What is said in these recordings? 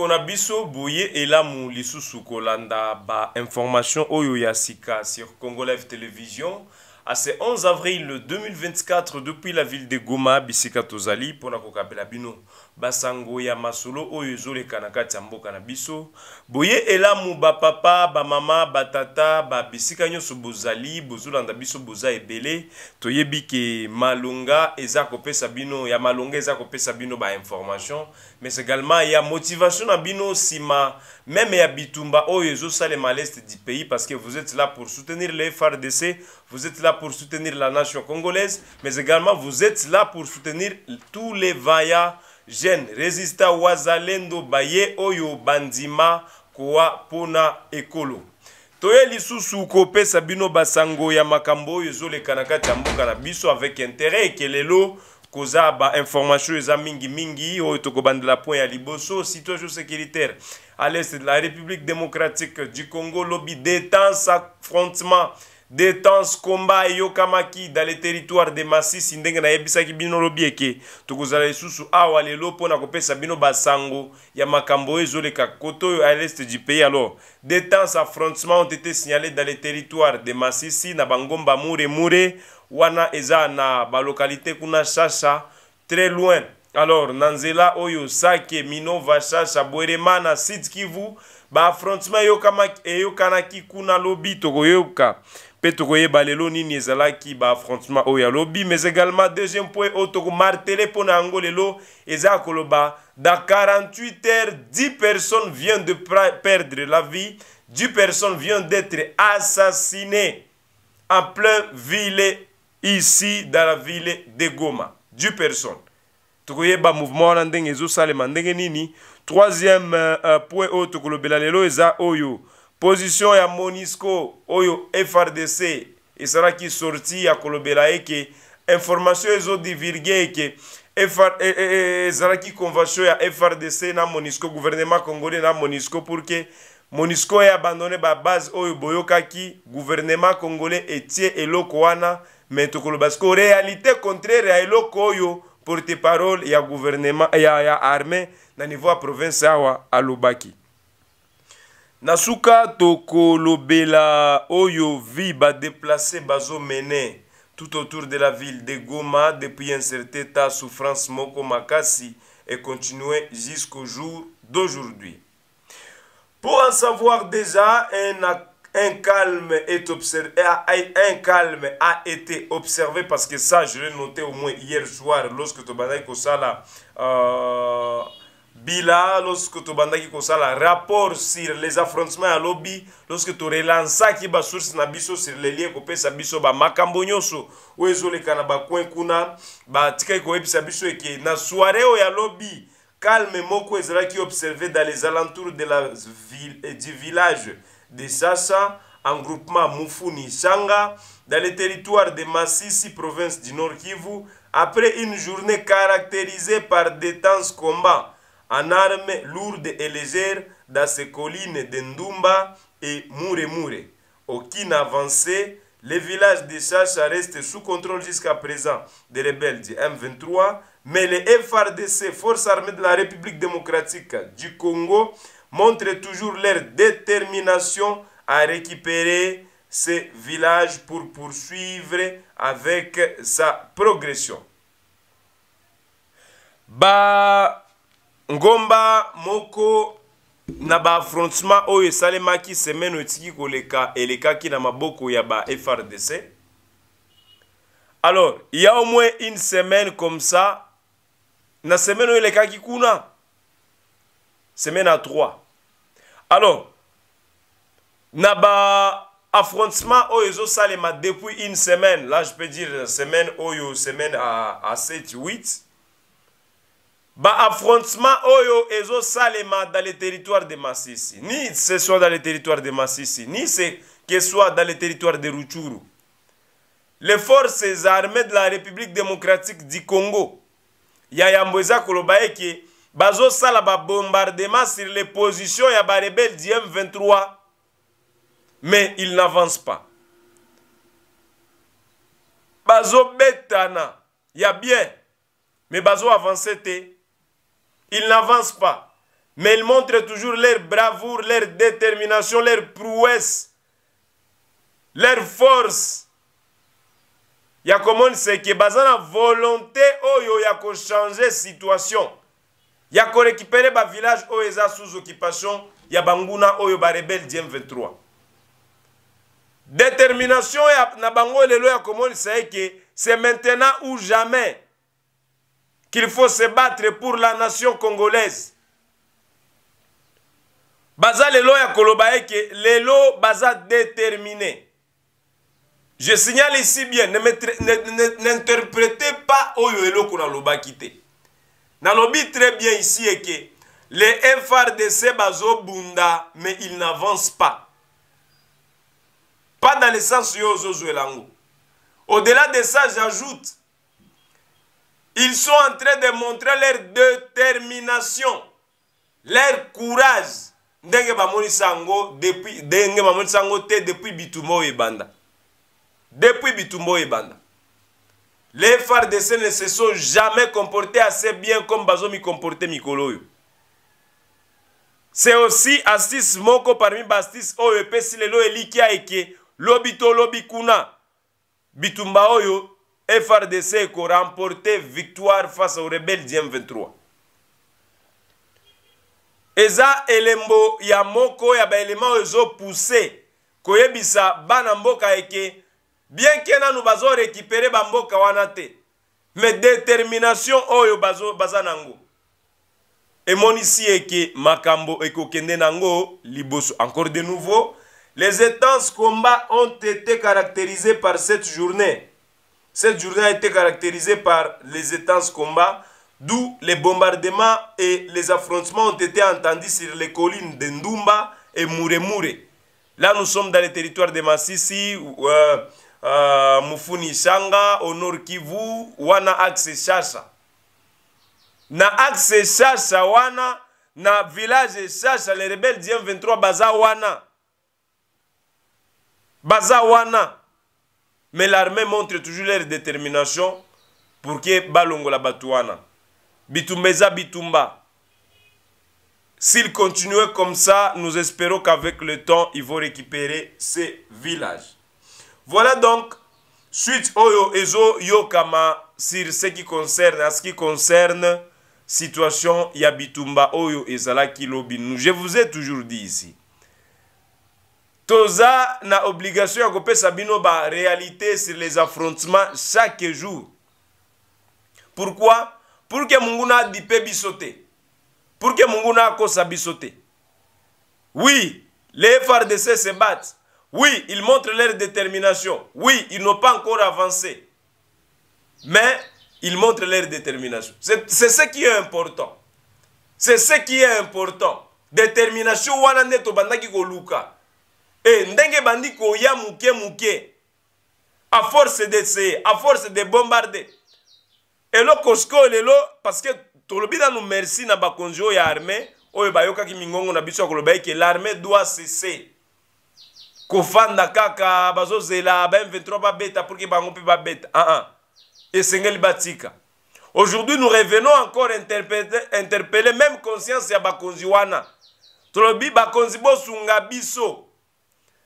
bandeko na biso boye elamu lisusu kolanda bainformation oyo ya sika sur congo live télévision. Ce 11 avril 2024 depuis la ville de goma bisika tozali mpona kokapela bino basango ya masolo oyo ezoleka na kati ya mboka na biso. Boye elamu bapapa bamama batata babisika nyonso bozali bozolanda biso boza ebele. Toyebi ke malonga eza kopesa bino ya malonga eza kopesa bino bainformation mais également ya motivation na bino nsima même ya bitumba oyo ezosalema à l'est du pays parce que vous êtes là pour soutenir le frdc vous êtes là pour soutenir la nation congolaise mais également vous êtes là pour soutenir tous les vaillants jeunes résistants wazalendo baye oyo bandima kowa mpona ekolo. Toye lisusu kopesa bino basango ya makambo oyo ezoleka na avec intérêt eke lelo koza bainformation eza mingimingi oyo tokobandela point ya liboso. Situation sécuritaire à l'est de la république démocratique du congo lobi détense affrontement détense combat eyokamaki dans le territoire de masisi ndenge nayebisaki bino lobi eke. Tokozala lisusu awa lelo mpona kopesa bino basango ya makambo oyo ezoleka. Kote oyo à l'est du pays alors. Détense affrontement ont été signalés dans le territoire de masisi na bangomba mure mure. Wana eza na balokalité kuna shasha très loin. Alors na nzela oyo sake minova shasha bwerema na sud kivu baaffrontement eyokanaki kuna lobi tokoyoka mpe tokoyeba lelo nini ezalaki baaffrontement oyo alobi mais également deuxième point oyo tokomartele mpo na yango lelo eza koloba dans 48 heures 10 personnes viennent de perdre la vie 10 personnes viennent d'être assassinées en plein ville ici dans la ville de goma. 10 personnes. Tokoyeba mouvement wana ndenge ezosalema. Nini? Troisième uh, point oyo tokolobela lelo eza oyo position ya monisco oyo frdc esalaki sorti ya kolobela eke information ezodivirge eke. Ezalaki convention ya frdc na monisco gouvernement congolais na monisco pour ke monisco eabandone babase oyo boyokaki gouvernement congolais etie eloko wana. Me tokoloba siko réalité contraire ya eloko oyo porte parole ya gouvernement ya, ya armée na niveau ya province awa alobaki na suka tokolobela oyo vi badeplace bazomene tout autour de la ville de goma depuis un certain temps souffrance moko makasi et continuer jusqu'au jour d'aujourd'hui. Pour en savoir déjà un un calme, est observé, a été observé parce que ça, je l'ai noté au moins hier soir lorsque tu bandaki kosala euh, bila, lorsque tu bandaki kosala rapport sur les affrontements à lobby, lorsque tu relansaki ba source na biso sur les liens kopesa biso ba makambo nyonso oyo ezoleka na bakwen kuna batikaki koyebisa biso eke na soirée oyo ya lobby calme moko ezalaki observé dans les alentours de la ville, du village de Sasa, en groupement Mufuni Sanga, dans le territoire de Massissi, province du Nord Kivu, après une journée caractérisée par d'intenses combats en armes lourdes et légères dans ces collines de Ndumba et Mure Mure. Aucune avancée, le village de Sasa reste sous contrôle jusqu'à présent des rebelles du M23, mais les FRDC, Forces armées de la République démocratique du Congo, montrent toujours leur détermination à récupérer ces villages pour poursuivre avec sa progression. Ba ngomba moko na baaffrontement oyo esalemaki semaine oyo etiki koleka elekaki na maboko ya ba frdc alors il y a au moins une semaine comme ça na semaine oyo elekaki kuna? Semaine à 3 alors na ba affrontement oyo ezosalema depuis une semaine là je peux dire semaine oyo semaine à, à 7 8 ba affrontement oyo ezosalema dans le territoire de masisi ni ce soit dans le territoire de masisi ni ce que soit dans le territoire de ruchuru. Les forces armées de la république démocratique du congo ya yambo eza koloba eke bazosala babombardement sur les positions ya barebelle du m23. Mais il n'avance pas. Bazobetana ya bien mais bazo avance te il n'avance pas. Mais ils montrent toujours leur bravoure leur détermination leur prouesse leur force. Ya komonisa eke baza na volonté oyo ya kochange situation. Ya korécupere bavillage oyo eza sous occupation. Ya banguna oyo barebele diem 23 détermination ya, na bango lelo ya komonisa eke c'est maintenant ou jamais qu'il faut se battre pour la nation congolaise. Baza lelo ya koloba eke lelo baza déterminé. Je signale ici bien n'interprétez pas oyo eloko nalobaki te. Nalobi très bien ici eke les frdc bazobunda mais ils n'avancent pas. Pas dans le sens oyo ozozwela yango au-delà de ça j'ajoute ils sont en train de montrer leur détermination leur courage. Ndenge bamonisa yango depuis ndenge bamonisa yango te depuis bitumba oyo ebanda. Depuis bitumba oyo ebanda. Les frdc ne se sont jamais comportés assez bien comme bazomi comporte mikolo oyo. C'est aussi astuce moko parmi baastuce oyo epesi lelo elikia eke lobi to lobi kuna. Bitumba oyo frdc ekoremporte victoire face au rebelle diem 23 eza elembo ya moko ya baelema oyo ezopuse koyebisa bana mboka eke. Bien ke nanu bazorekipere bamboka wana te. Me détermination oyo baza nango. Emonisi eke makambo ekokende nango liboso. Encore de nouveau les intenses combats ont été caractérisés par cette journée cette journée a été caractérisée par les intenses combats d'où les bombardements et les affrontements ont été entendus sur les collines de Ndumba et Muremure. Là, nous sommes dans le territoire de Massissi, euh, uh, mufuni shanga au nord kivu wana axe shasha. Na axe shasha wana na village shasha les rebelles du M23 baza wana. Baza wana mais l'armée montre toujours leur détermination pour que balongola bato wana. Bitumba eza bitumba. S'ils continuaient comme ça nous espérons qu'avec le temps ils vont récupérer ces villages voilà donc suite oyo ezoyokama sur ce qui concerne à ce qui concerne situation ya bitumba oyo ezalaki lobi nous je vous ai toujours dit ici toza na obligation ya kopesa bino baréalité sur les affrontements chaque jour. Pourquoi? Pour que mungu naadipe biso te. Pour que mungu naakosa biso oui les frdc se battent. Oui ils montrent leur détermination. Oui ils n'ont pas encore avancé. Mais ils montrent leur détermination. C'est ce qui est important. C'est ce qui est important. Détermination wana tobandaki koluka e ndenge ebandi koya moke moke à force d'essayer à force de bombarder. Eloko sikoyo lelo parce que tolobi nanu merci na bakonzi oyo ya armée oyo bayokaki mingongo na biso ya koloba eke l'armée doit cesser. Kofanda kaka bazozela ba M23 babeta pour que bango mpe babeta. Ah ah. Esengeli batika. Aujourd'hui nous revenons encore interpeller, interpeller même conscience ya bakonzi wana. Tolobi bakonzi bosunga biso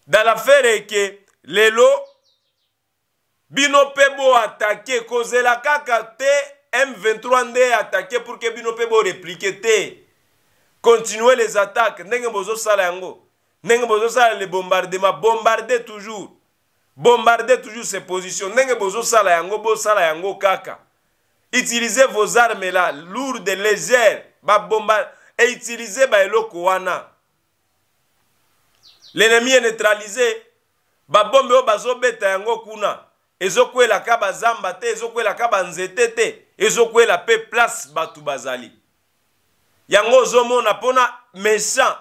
dans l'affaire eke lelo bino mpe boatake kozela kaka te m23 nde atake pour ke bino mpe boreplike te continuer les attaques ndenge bozosala yango. Ndenge bozosala le bombardement bombarde toujours. Bombarde toujours ces positions ndenge bozosala yango bosala yango kaka utilisez vos armes là lourdes légères babomba et utilisez baeloko wana l'ennemi est neutralisé. Babombe oyo bazobeta yango kuna ezokwelaka bazamba te ezokwelaka banzete te ezokwela mpe place bato bazali. Yango ozomona mpona méchant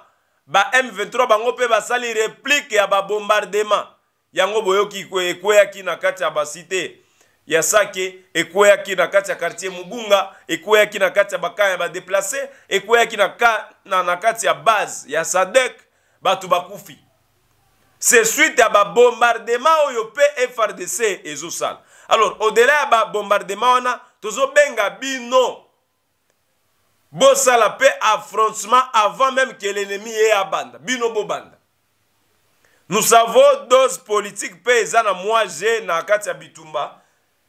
ba m23 bango mpe basali replike ya babombardement. Yango boyoki ekweyaki na kati ya basite. Ya sake ekweyaki na kati ya quartier mubunga ekweyaki na kati ya bakaya ya badeplace ekweyaki na, na, na kati ya base ya sadek bato bakufi. C'est suite ya babombardement oyo mpe frdc ezosala. Alors au-delà ya babombardement wana tozobenga bino. Bosala mpe affrontement avant même que l'ennemi ye abanda bino bobanda. Nous savons dose politique mpe eza na mwa g na kati ya bitumba.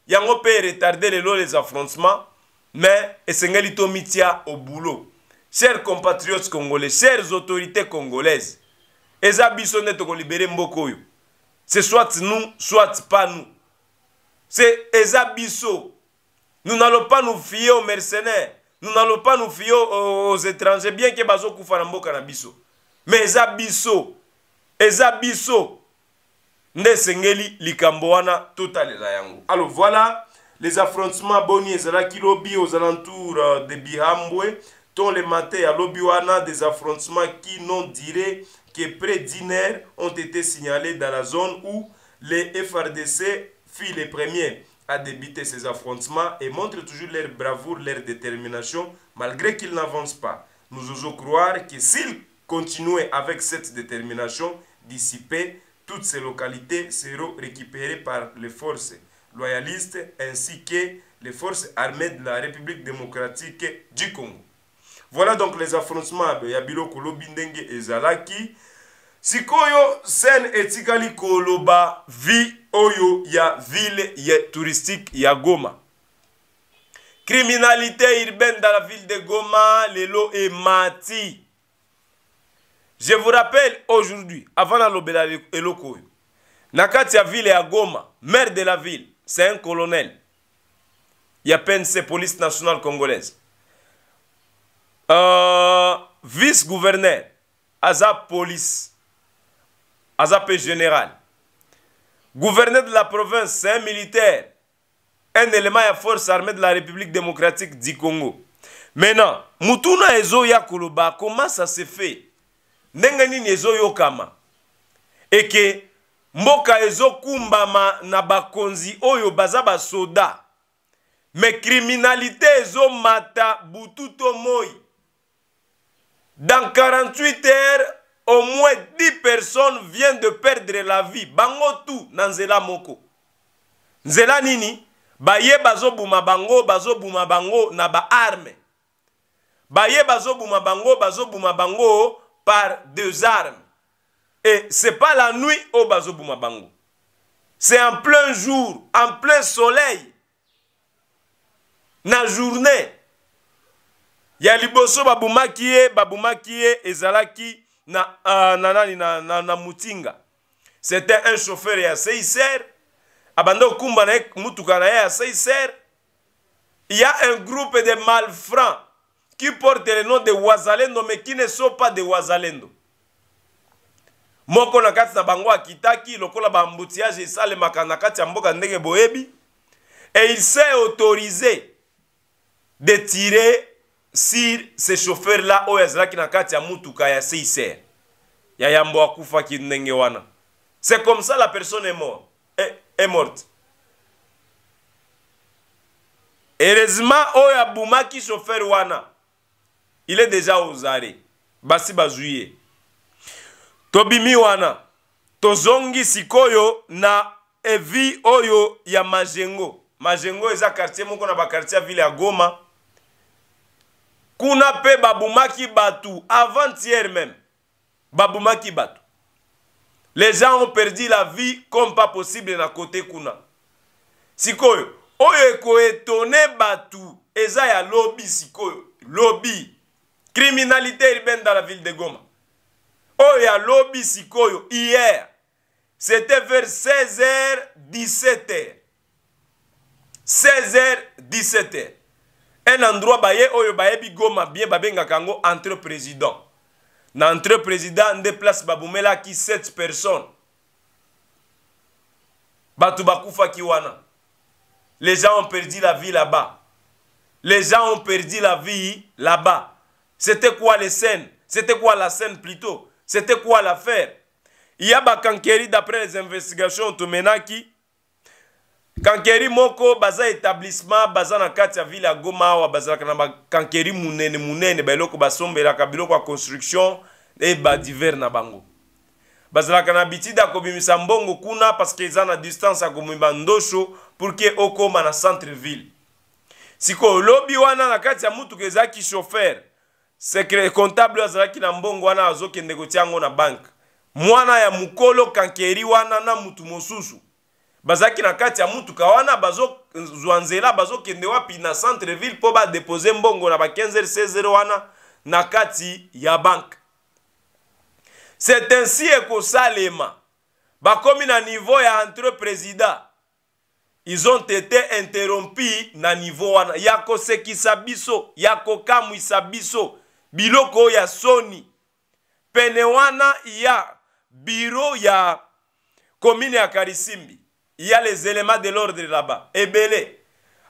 Yango mpe eretarde lelo les affrontements mais esengeli tomitia au boulot. Chers compatriotes congolais chères autorités congolaises eza biso nde tokolibere mboka oyo. C'est soit nous soit pas nous. C'est eza biso. Nous n'allons pas nous fier aux mercenaires. Nous n'allons pas nous fier aux, étrangers bien ke bazokufa na mboka na biso. Mais eza biso. Eza biso. Nde esengeli likambo wana totalela yango. Alors voilà les affrontements boni ezalaki lobi aux alentours euh, de bihambwe. Ton le matin ya lobi des affrontements qui n'ont duré que près heure ont été signalés dans la zone où les FRDC fit les premiers à débuter ces affrontements et montrent toujours leur bravoure, leur détermination, malgré qu'ils n'avancent pas. Nous osons croire que s'ils continuaient avec cette détermination, dissiper toutes ces localités seront récupérées par les forces loyalistes ainsi que les forces armées de la République démocratique du Congo. Voilà donc les affrontements ya biloko lobi ndenge ezalaki sikoyo scène etikali koloba vi oyo ya ville ya touristique ya Goma. Criminalité urbaine dans la ville de Goma lelo emati je vous rappelle aujourd'hui avant nalobela eloko oyo na kati ya ville ya Goma maire de la ville c'est un colonel. Ya PNC police nationale congolaise euh, vice-gouverneur aza police aza mpe général. Gouverneur de la province c'est un militaire un élément ya force armée de la république démocratique du congo. Maintenant mutuna ezoya koloba comment ça se fait? Ndenge nini ezoyokama? Eke mboka ezokumbama na bakonzi oyo baza basoda. Me criminalité ezomata butu to moi dans 48 heures au moins 10 personnes viennent de perdre la vie. Bango tu na nzela moko. Nzela nini? Baye bazobuma bango bazobuma bango na baarme baye bazobuma bango bazobuma bango par deux armes. Et c'est pas la nuit oyo bazobuma bango. C'est en plein jour en plein soleil. Na journée ya liboso babumaki ye babumaki ye ezalaki na, uh, na nani na, na, na mutinga c'était un chauffeur ya seiser abanda kokumba na ye mutuka na ye ya seiser il y a un groupe de malfrants qui portent le nom de wazalendo mais qui ne sont pas de wazalendo. Moko na kati na bango akitaki lokola bambutillage esalemaka na kati ya mboka ndenge boyebi. Et il s'est autorisé de tirer sur ce chauffeur là oyo azalaki na kati ya mutuka ya seiser ya yambo akufaki ndenge wana. C'est comme ça la personne est morte est, est morte. Heureusement oyo abumaki chauffeur wana il est déjà aux arrêts. Basi bazwi ye tobimi wana tozongi sikoyo na evi oyo ya majengo. Majengo eza quartier moko na bakartier ya ville ya goma kuna mpe babumaki bato avant-hier même babumaki bato les gens ont perdu la vie comme pas possible na kote kuna. Sikoyo oyo ekoetone bato eza ya lobi sikoyo lobi criminalité urbaine dans la ville de goma. Oyo ya lobi sikoyo hier c'était vers 16h 17h 16h 17h un endroit baye oyo bayebi goma bien babengaka yango entre président. Na entre président nde place babumelaki 7 personnes. Bato bakufaki wana. Les gens ont perdu la vie là-bas. Les gens ont perdu la vie là-bas. C'était quoi les scènes? C'était quoi la scène plutôt? C'était quoi l'affaire? Il y a bakankeri d'après les investigations tomenaki kankeri moko baza établissement baza na kati ya ville ya goma awa bazalaka na bakankeri munene munene baeloko basombelaka biloko ya construction e badiver na bango. Bazalaka na bitide ya kobimisa mbongo kuna parce que eza na distance ya komema ndosho pour ke okóma na centre ville sikoyo lobi wana na kati ya mutuka ezalaki chauffeur. Secret comptable azalaki na mbongo wana azokende kotia yango na banke mwana ya mokolo kankeri wana na mutu mosusu bazalaki na kati ya mutuka wana bazozwa nzela bazokende wapi na centre ville mpo badepose mbongo na ba 15 16 wana na kati ya banke c'est ainsi ekosalema bakomi na niveau ya entre président ils ont été interrompus na niveau wana. Ya kosekisa biso ya kokamwisa biso. Biloko oyo ya soni pene wana ya biro ya commune ya karisimbi ya les éléments de l'ordre là-bas. Ebele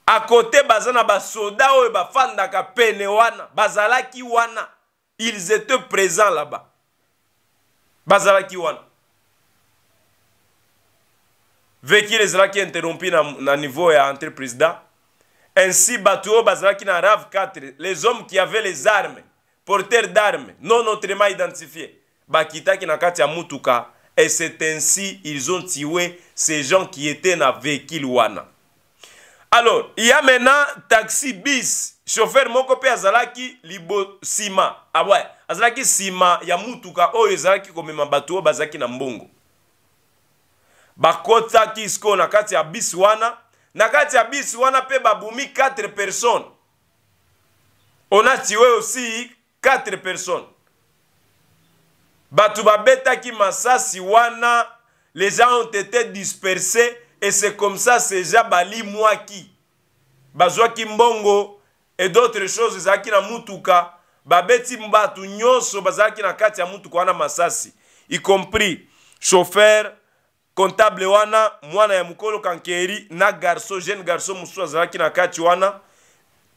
akote baza na basoda oyo bafandaka pene wana. Bazalaki wana. Ils étaient présents là-bas. Bazalaki wana. Vekile ezalaki interrompu na, na niveau ya entre président ainsi bato oyo bazalaki na rave 4 les hommes qui avaient les armes porteurs d'armes non autrement identifiés bakitaki na kati ya mutuka et c'est ainsi ils ont tué ces gens qui étaient na véhicule wana. Alors il y a maintenant taxi bis. Chauffeur moko mpe azalaki libo nsima awa ah azalaki nsima ya mutuka oyo ezalaki komema bato oyo bazalaki na mbongo. Bakotaki sikoyo na kati ya bis wana. Na kati ya bis wana mpe babumi 4 personnes. On a tué aussi 4 personnes bato babetaki masasi wana les gens ont été dispersés et c'est comme ça seja balimwaki bazwaki mbongo et d'autres choses ezalaki na mutuka. Babeti bato nyonso bazalaki na kati ya mutuka wana masasi. Y compris chauffeur comptable wana mwana ya mokolo kankeri na garçon jeune garçon mosusu azalaki na kati wana.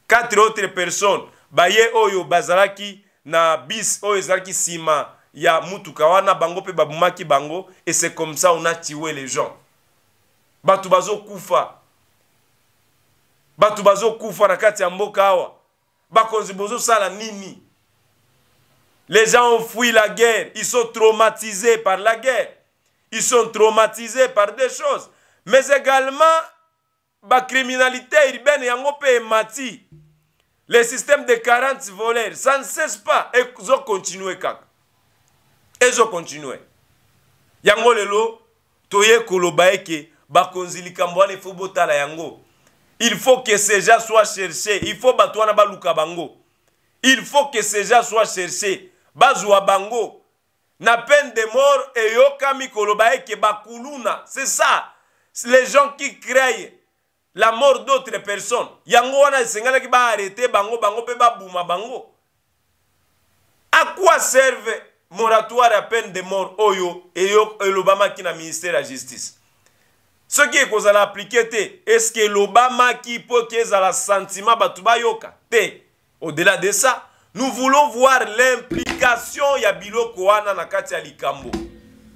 Quatre autres personnes baye oyo bazalaki na bis oyo ezalaki nsima ya mutuka wana bango mpe babumaki bango et c'est comme ça on a tué les gens. Bato na kati ya mboka awa. Bakonzi nini? Les gens ont fui la guerre. Ils sont traumatisés par la guerre. Ils sont traumatisés par des choses. Mais également bacriminalité urbaine yango mpe emati. Le système de 40 voleurs ça ne cesse pas ezokontinue kaka ezokontinue yango lelo toye koloba eke bakonzi likambo wana ifo yango. Il faut que ces gens soient cherchés. Il faut bato wana baluka bango. Il faut que ces gens soient cherchés. Bazwa bango. Na peine de mort eyokami koloba eke bakuluna. C'est ça. Les gens qui créent la mort d'autres personnes. Yango wana esengelaki baarrete bango bango mpe babuma bango. À quoi serve moratoire ya peine de mort oyo elobamaki na ministère ya justice. Soki ekozala aplike te estce elobamaki mpo ke ezala sentiment bato bayoka? Te au-delà de ça nous voulons voir l'implication ya biloko wana na kati ya likambo.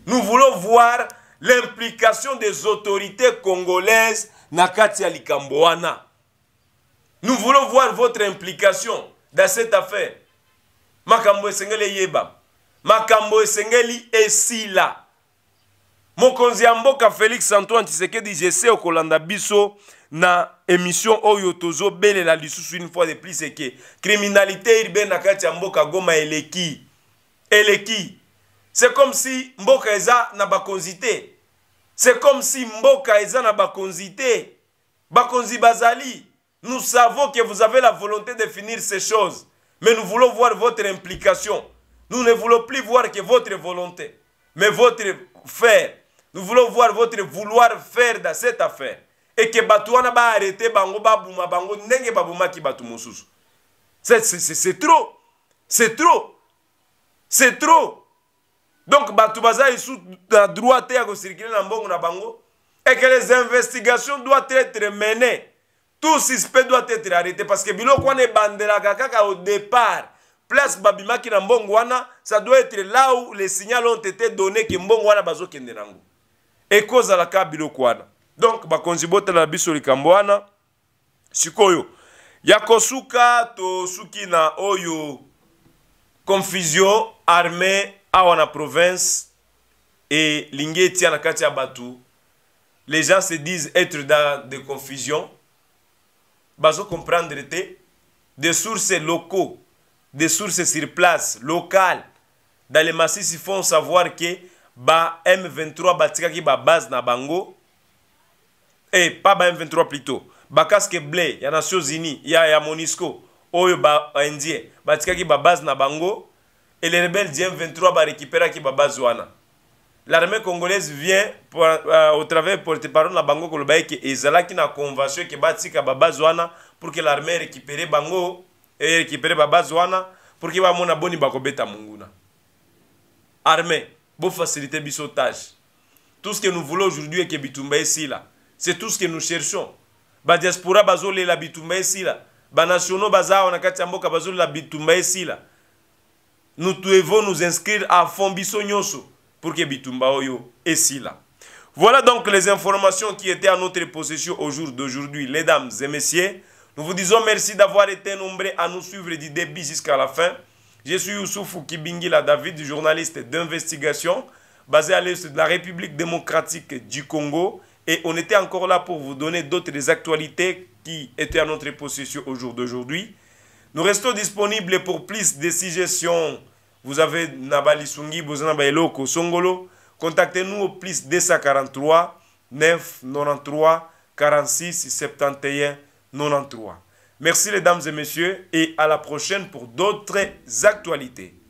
Nous voulons voir l'implication des autorités congolaises na kati ya likambo wana. Nous voulons voir votre implication dans cette affaire. Makambo esengeli eyebama makambo esengeli esila mokonzi ya mboka félix antoine tshisekedi jese okolanda biso na émission oyo tozobelela lisusu une fois de plus eke criminalité urbaine na kati mboka goma eleki. Eleki. C'est comme si mboka eza na bakonzi te c'est comme si mboka eza na bakonzi te bakonzi bazali. Nous savons que vous avez la volonté de finir ces choses mais nous voulons voir votre implication nous ne voulons plus voir que votre volonté mais votre faire. Nous voulons voir votre vouloir faire dans cette affaire. Et que bato wana baarrete bango babuma bango ndenge babumaki bato mosusu. C'est trop. C'est trop. C'est trop. Donc bato baza lisu na droit te ya kosirikile na mbongo na bango et que les investigations doivent être menées. Tout suspect doit être arrêté parce que biloko wana ebandelaka kaka au départ place babimaki na mbongo ça doit être là où les signaux ont été donnés ke mbongo wana bazokende nango. Ekozalaka biloko wana. Donc bakonzi botala biso likambo sikoyo ya kosuka tosuki na oyo. Confusion armée awa na province. Elingi etia na kati ya bato les gens se disent être dans des confusions. Bazo comprendre te des sources locaux des sources sur place locales. Dans les massifs font savoir que ba M23 batikaki ba base na bango. Et pas ba M23 plutôt. Ba casque blé ya Nations Unies ya ya Monisco oyo ba indien batikaki ba base na bango. Et les rebelles du M23 ba récupéraki ba base wana. L'armée congolaise vient pour, euh, au travers porte-parole na bango koloba eke ezalaki na convention ke batika ba base wana pour que l'armée récupère bango et récupérer ba base wana pour que bamona boni bakobeta munguna. Armée pour faciliter bisotage tout ce que nous voulons aujourd'hui est que bitumba là. C'est tout ce que nous cherchons. Ba diaspora bazolela bitumba ici là. Ba nationaux baza na kati ya mboka bazolela bitumba là. Nous devons nous inscrire à fond biso nyonso pour que bitumba oyo là. Voilà donc les informations qui étaient à notre possession au jour d'aujourd'hui mesdames et messieurs nous vous disons merci d'avoir été nombreux à nous suivre du début jusqu'à la fin je suis Youssoufou Kibingila David, journaliste d'investigation basé à l'est de la République démocratique du Congo. Et on était encore là pour vous donner d'autres actualités qui étaient à notre possession au jour d'aujourd'hui. Nous restons disponibles pour plus de suggestions. Vous avez Nabali Sungi, Eloko, Songolo. Contactez-nous au plus 243 9 93 46 71 93. Merci les dames et messieurs et à la prochaine pour d'autres actualités.